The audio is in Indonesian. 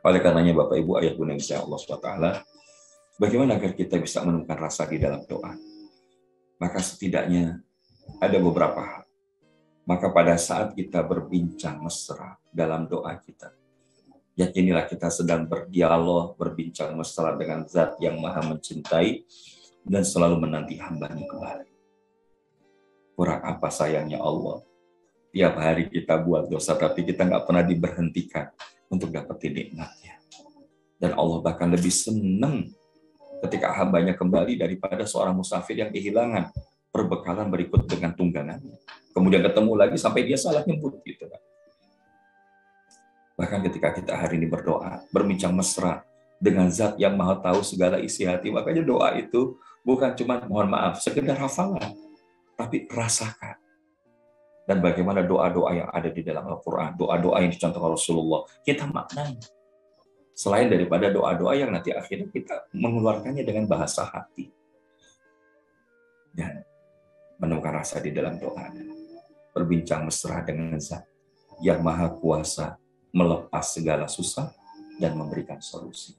Oleh karenanya Bapak Ibu ayah bunda yang Allah SWT, bagaimana agar kita bisa menemukan rasa di dalam doa? Maka setidaknya ada beberapa hal. Maka pada saat kita berbincang mesra dalam doa kita, yakinilah kita sedang berdialog, berbincang mesra dengan zat yang maha mencintai dan selalu menanti hambanya kembali. Kurang apa sayangnya Allah. Tiap hari kita buat dosa, tapi kita nggak pernah diberhentikan untuk dapetin nikmatnya. Dan Allah bahkan lebih senang ketika hambanya kembali daripada seorang musafir yang kehilangan perbekalan berikut dengan tunggangannya. Kemudian ketemu lagi sampai dia salah nyebut gitu kan. Bahkan ketika kita hari ini berdoa, berbincang mesra dengan zat yang maha tahu segala isi hati, makanya doa itu bukan cuma mohon maaf, sekedar hafalan, tapi rasakan. Dan bagaimana doa-doa yang ada di dalam Al-Quran, doa-doa yang dicontohkan Rasulullah, kita maknai Selain daripada doa-doa yang nanti akhirnya kita mengeluarkannya dengan bahasa hati. Dan menemukan rasa di dalam doa. Berbincang mesra dengan zat yang maha kuasa melepas segala susah dan memberikan solusi.